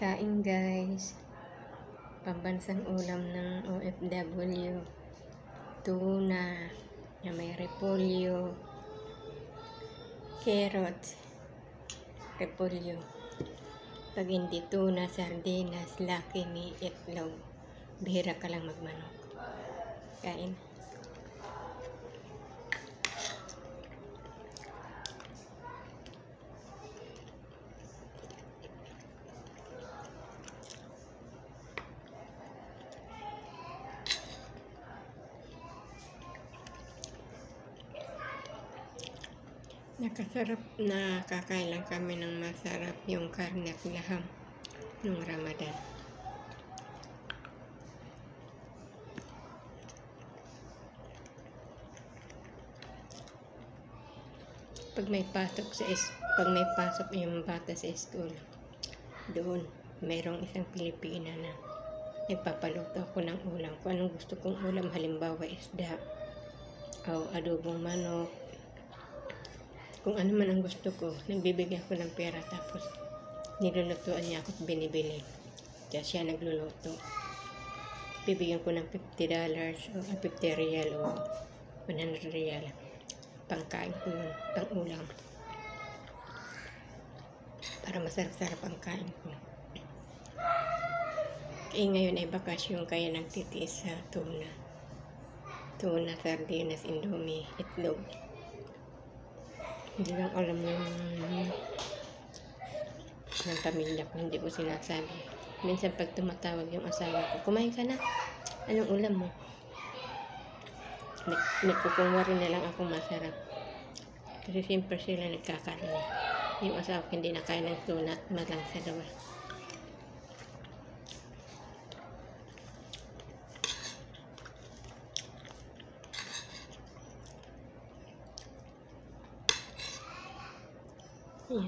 Kain guys. Pambansang ulam ng OFW. Tuna. Na may repolyo. Carrot. Repolyo. Pag hindi tuna, sardinas, laki may itlog. Bihira ka lang magmanok. Kain. Nakasarap na kakain lang kami ng masarap yung karne at laham nung Ramadan. Pag may pasok sa is pag may pasok yung bata sa school, doon mayroong isang Pilipina na nagpapaluto ako ng ulam. Kung anong gusto kong ulam, halimbawa isda, o adobong manok, kung ano man ang gusto ko, nagbibigay ako ng pera tapos nilulutuan niya ako at binibili. Kaya siya nagluluto. Bibigyan ko ng $50 o 50 real o 100 real. Pangkain ko yun, pang ulam. Para masarap-sarap ang kain ko. Eh ngayon ay bakasyon kaya nagtitiis sa tuna. Tuna, sardinas, indomie, itlog. Hindi lang alam yung ng pamilya ko, hindi ko sinasabi. Minsan pag tumatawag yung asawa ko, kumain ka na. Anong ulam mo? Nag nagkukunwari na lang akong masarap. Kasi siyempre sila nagkakarni. Yung asawa ko hindi nakain ng tuna at malang sa dawa. Ayan.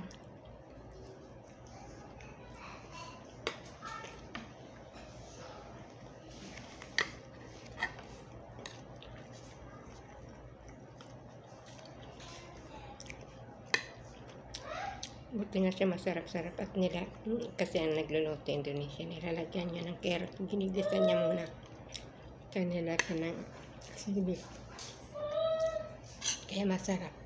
Buti nga siya masarap-sarap at nila, kasi ang nagluluto Indonesia, nilalagyan niya ng carrot. Ginigisan niya muna. Kaya nilagyan ng sili. Kaya masarap.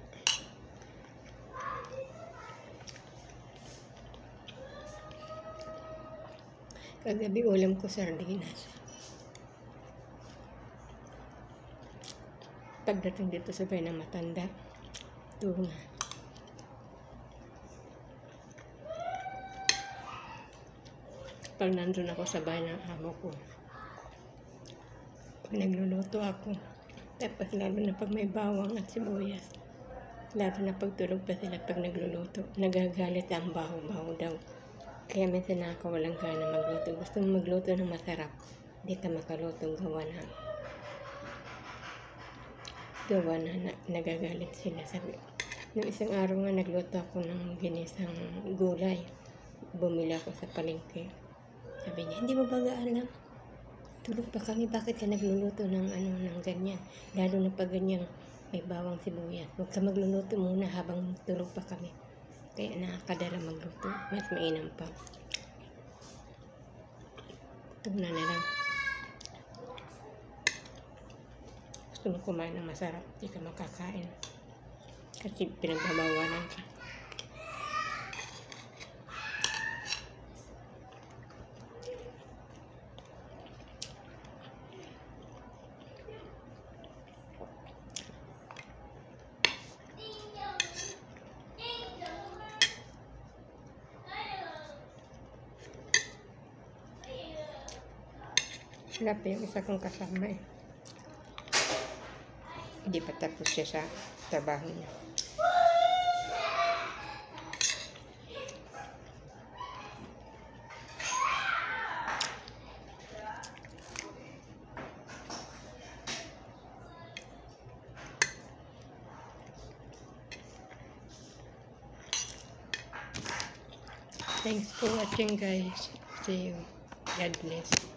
Kagabi ulam ko sardinas. Pagdating dito sa bahay ng matanda, tuna. Pag nandun ako sa bahay ng amo ko, pag nagluluto ako, tapos lalo na pag may bawang at sibuyas, lalo na pag tulog pa sila pag nagluluto, nagagalit ang baho-baho daw. Kaya minsan nakakawalang gana magluto. Gusto mo magluto ng masarap, hindi ka makaluto gawa na gawa na, na nagagalit sila. Sabi, nung isang araw nga nagluto ako ng ginisang gulay. Bumili ako sa palengke. Sabi niya, hindi mo ba alam? Tulog pa kami, bakit ka nagluluto ng ano ng ganyan? Lalo na pag ganyan may bawang sibuyas. Huwag ka magluluto muna habang tulog pa kami. Kaya nakakadala magluto. Mas mainam pa. Tuna na lang. Gusto mo kumain ng masarap, hindi ka makakain. Kasi pinagbabawalan ka. Wala pa yung isa kong kasama eh. Hindi pa tapos siya sa trabaho niya. Thanks for watching guys. See you. God bless.